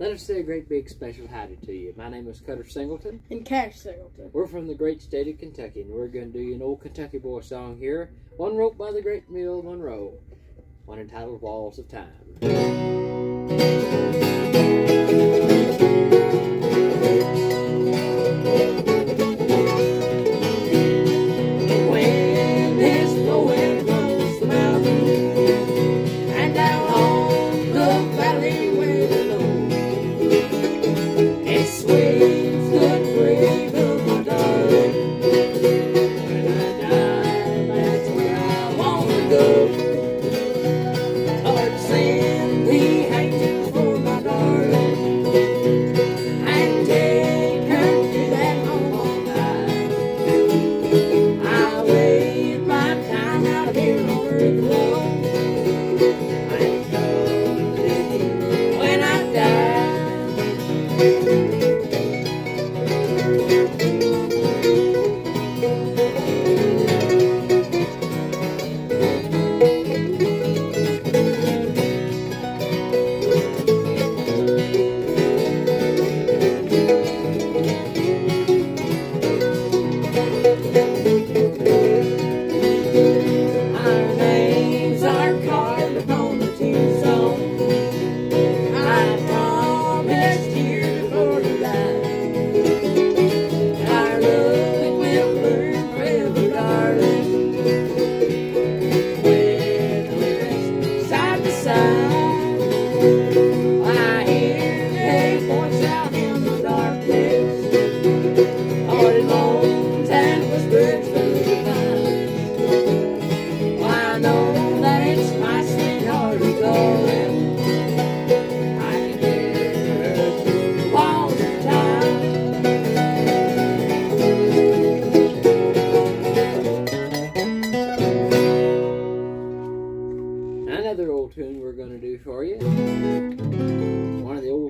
Let us say a great big special howdy to you. My name is Cutter Singleton. And Cash Singleton. We're from the great state of Kentucky, and we're going to do you an old Kentucky boy song here. One wrote by the great Bill Monroe. One entitled Walls of Time.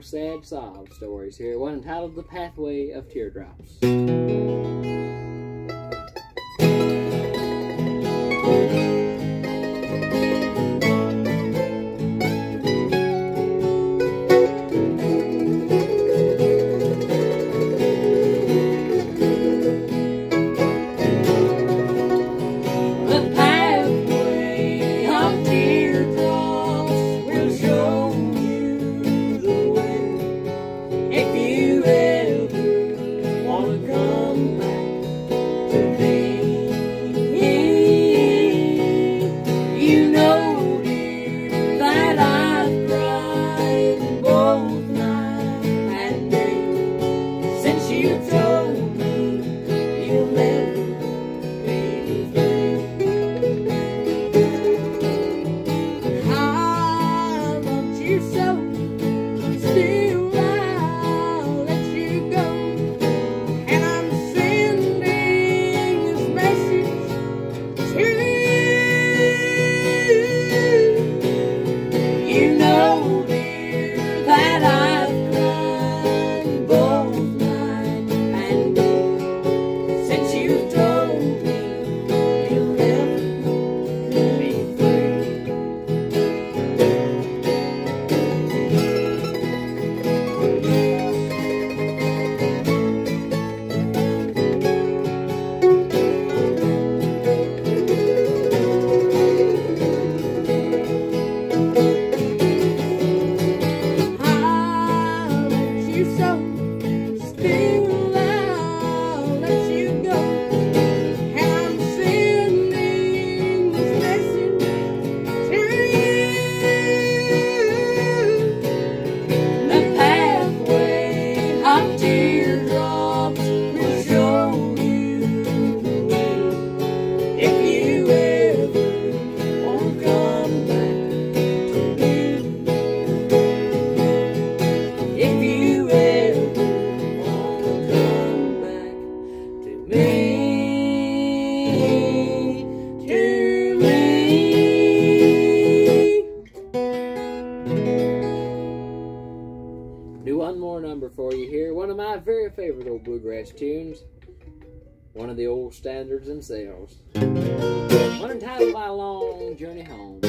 Sad sob stories here, one entitled The Pathway of Teardrops. One more number for you here. One of my very favorite old bluegrass tunes. One of the old standards themselves. One entitled My Long Journey Home.